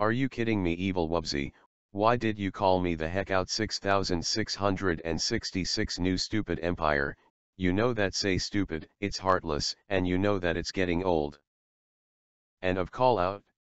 Are you kidding me evil Wubbzy, why did you call me the heck out 6666 new stupid empire, you know that say stupid, it's heartless, and you know that it's getting old. And of call out.